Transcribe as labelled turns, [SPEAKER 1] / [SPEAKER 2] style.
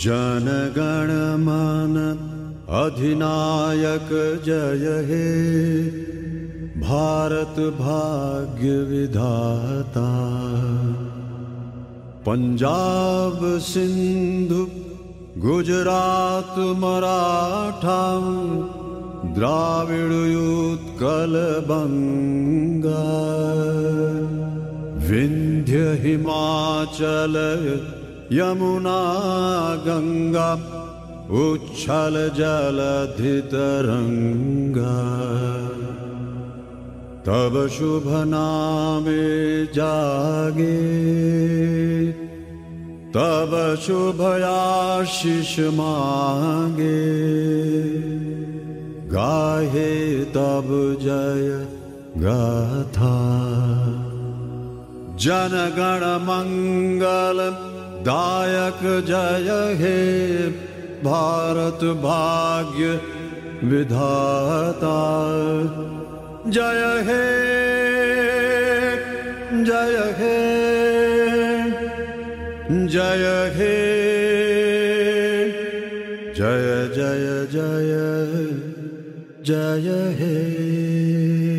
[SPEAKER 1] जनगणमन अधिनायक जय हे। भारत भाग्य विधाता। पञ्जाब सिन्धु गुजरात मराठा द्राविडयुत्कलबङ्गा विन्ध्य हिमाचल यमुना गङ्गा उच्छल जलधितरङ्गा। तव शुभ नामे जागे तब शुभयाशिष मागे। गाहे तब जय गाथा जनगण मङ्गल दायक जय हे भारत भाग्य विधाता। जय हे जय हे जय हे, जय जय जय जय हे।